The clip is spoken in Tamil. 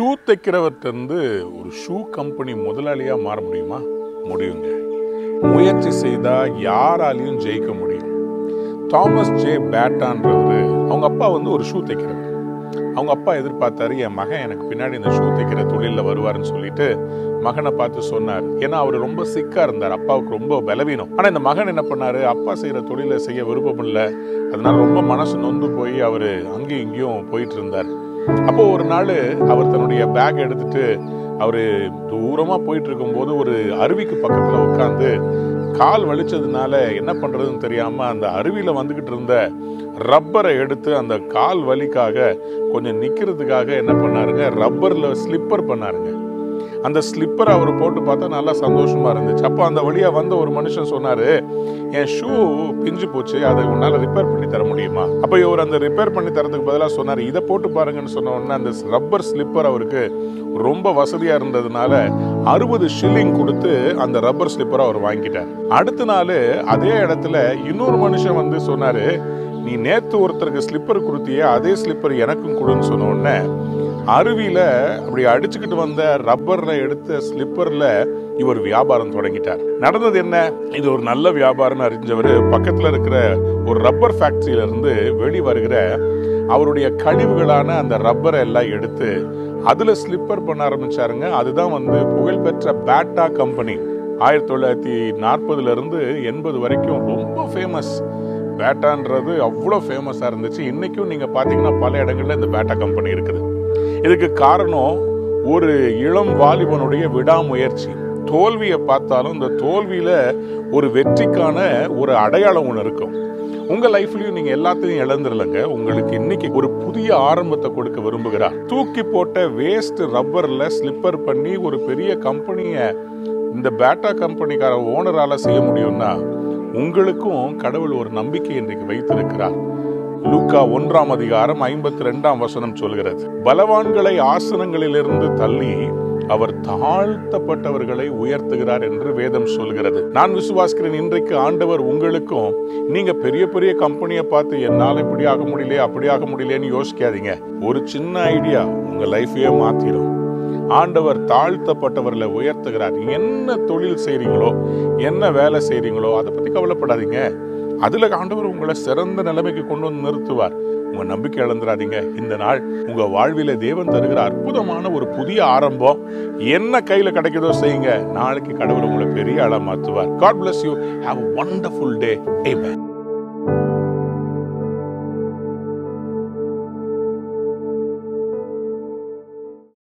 ஷூ தைக்கிறவர்கிட்ட ஒரு ஷூ கம்பெனி முதலாளியா மாற முடியுமா? முடியுங்க. முயற்சி செய்தா யாராலையும் ஜெயிக்க முடியும். தாமஸ் ஜே பேட்டான்றவர் அவங்க அப்பா வந்து ஒரு ஷூ தைக்கிறவர். அவங்க அப்பா எதிர்பார்த்தாரு என் மகன் எனக்கு பின்னாடி இந்த ஷூ தைக்கிற தொழிலில் வருவாருன்னு சொல்லிட்டு மகனை பார்த்து சொன்னார். ஏன்னா அவர் ரொம்ப சிக்கா இருந்தார். அப்பாவுக்கு ரொம்ப பலவீனம். ஆனால் இந்த மகன் என்ன பண்ணாரு? அப்பா செய்கிற தொழிலை செய்ய விருப்பம் இல்லை அதனால ரொம்ப மனசு நொந்து போய் அவர் அங்கேயும் இங்கேயும் போயிட்டு இருந்தார். அப்போ ஒரு நாள் அவர் தன்னுடைய பேக் எடுத்துட்டு அவர் தூரமாக போயிட்டு இருக்கும்போது ஒரு அருவிக்கு பக்கத்தில் உட்காந்து கால் வலிச்சதுனால என்ன பண்ணுறதுன்னு தெரியாமல் அந்த அருவியில் வந்துக்கிட்டு இருந்த ரப்பரை எடுத்து அந்த கால் வலிக்காக கொஞ்சம் நிற்கிறதுக்காக என்ன பண்ணாருங்க? ரப்பரில் ஸ்லிப்பர் பண்ணாருங்க. அந்த ஸ்லிப்பர் அவர் போட்டு பார்த்தா நல்லா சந்தோஷமா இருந்துச்சு. அப்போ அந்த வழியாக வந்த ஒரு மனுஷன் சொன்னாரு என் ஷூ பிஞ்சு போச்சு அதை உன்னால ரிப்பேர் பண்ணி தர முடியுமா? அப்போ இவர் அந்த ரிப்பேர் பண்ணி தரதுக்கு பதிலாக சொன்னார் இதை போட்டு பாருங்கன்னு சொன்ன உடனே அந்த ரப்பர் ஸ்லிப்பர் அவருக்கு ரொம்ப வசதியா இருந்ததுனால அறுபது ஷில்லிங் கொடுத்து அந்த ரப்பர் ஸ்லிப்பரை அவர் வாங்கிட்டார். அடுத்த நாள் அதே இடத்துல இன்னொரு மனுஷன் வந்து சொன்னாரு நீ நேத்து ஒருத்தருக்கு ஸ்லிப்பர் கொடுத்தியே அதே ஸ்லிப்பர் எனக்கும் கொடுன்னு சொன்ன உடனே அருவியில் அப்படி அடிச்சுக்கிட்டு வந்த ரப்பரில் எடுத்த ஸ்லிப்பரில் இவர் வியாபாரம் தொடங்கிட்டார். நடந்தது என்ன? இது ஒரு நல்ல வியாபாரம்னு அறிஞ்சவர் பக்கத்தில் இருக்கிற ஒரு ரப்பர் ஃபேக்ட்ரியிலேருந்து வெளி வருகிற அவருடைய கழிவுகளான அந்த ரப்பரை எல்லாம் எடுத்து அதில் ஸ்லிப்பர் பண்ண ஆரம்பிச்சாருங்க. அதுதான் வந்து புகழ்பெற்ற பேட்டா கம்பெனி ஆயிரத்தி தொள்ளாயிரத்தி நாற்பதுலேருந்து எண்பது வரைக்கும் ரொம்ப ஃபேமஸ் பேட்டான்றது அவ்வளோ ஃபேமஸாக இருந்துச்சு. இன்றைக்கும் நீங்கள் பார்த்தீங்கன்னா பல இடங்களில் இந்த பேட்டா கம்பெனி இருக்குது. இதுக்கு காரணம் ஒரு இளம் வாலிபனுடைய விடாமுயற்சி. தோல்வியை பார்த்தாலும் இந்த தோல்வியில் ஒரு வெற்றிக்கான ஒரு அடையாளம் ஒன்று இருக்கும். உங்கள் லைஃப்லையும் நீங்கள் எல்லாத்தையும் இழந்துடலங்க. உங்களுக்கு இன்னைக்கு ஒரு புதிய ஆரம்பத்தை கொடுக்க விரும்புகிறார் தூக்கி போட்ட வேஸ்ட் ரப்பரில் ஸ்லிப்பர் பண்ணி ஒரு பெரிய கம்பெனியை இந்த பேட்டா கம்பெனிக்கார ஓனரால் செய்ய முடியும்னா உங்களுக்கும் கடவுள் ஒரு நம்பிக்கை இன்றைக்கு வைத்திருக்கிறார். லூக்கா ஒன்றாம் அதிகாரம் ஐம்பத்தி ரெண்டாம் வசனம் சொல்கிறது. பலவான்களை ஆசனங்களிலிருந்து தள்ளி அவர் தாழ்த்தப்பட்டவர்களை உயர்த்துகிறார் என்று வேதம் சொல்கிறது. நான் விசுவாசிக்கிறேன் இன்றைக்கு ஆண்டவர் உங்களுக்கும் நீங்க பெரிய பெரிய கம்பெனியை பார்த்து என்னால் இப்படி ஆக முடியலையே அப்படி ஆக முடியலையேன்னு யோசிக்காதீங்க. ஒரு சின்ன ஐடியா உங்க லைஃபையே மாத்திரும். ஆண்டவர் தாழ்த்தப்பட்டவர்களை உயர்த்துகிறார். என்ன தொழில் செய்றீங்களோ என்ன வேலை செய்றீங்களோ அதை பத்தி கவலைப்படாதீங்க. அதில் ஆண்டவர் உங்களை சிறந்த நிலைமைக்கு கொண்டு வந்து நிறுத்துவார். உங்க நம்பிக்கை இழந்துடாதீங்க. இந்த நாள் உங்க வாழ்வில தேவன் தருகிற அற்புதமான ஒரு புதிய ஆரம்பம். என்ன கையில கிடைக்குதோ செய்யுங்க. நாளைக்கு கடவுள் உங்களை பெரிய ஆளா மாத்துவார். God bless you have wonderful day ஏமே